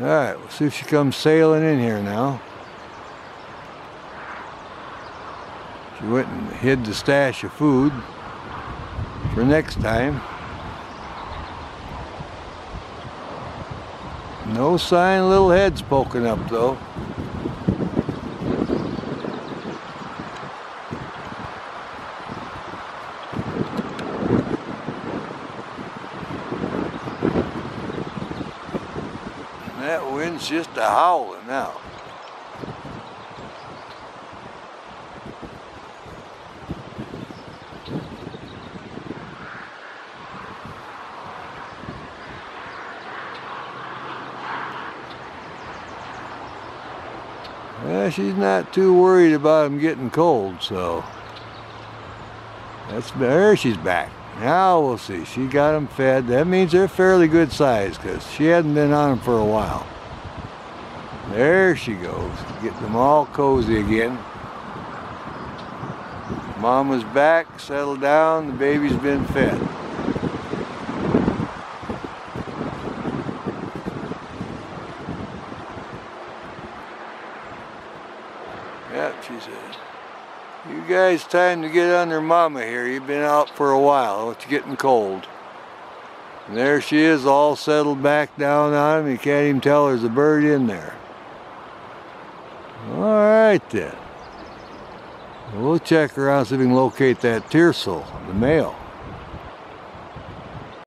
Alright, we'll see if she comes sailing in here now. She went and hid the stash of food for next time. No sign of little heads poking up though. That wind's just a howling now. Well, she's not too worried about him getting cold, so that's there. She's back. Now we'll see. She got them fed. That means they're fairly good size because she hadn't been on them for a while. There she goes, getting them all cozy again. Mama's back, settled down, the baby's been fed. Yep, she says. You guys time to get under mama here. You've been out for a while. It's getting cold. And there she is all settled back down on him. You can't even tell there's a bird in there. All right then. We'll check around see if we can locate that tiercel, the male.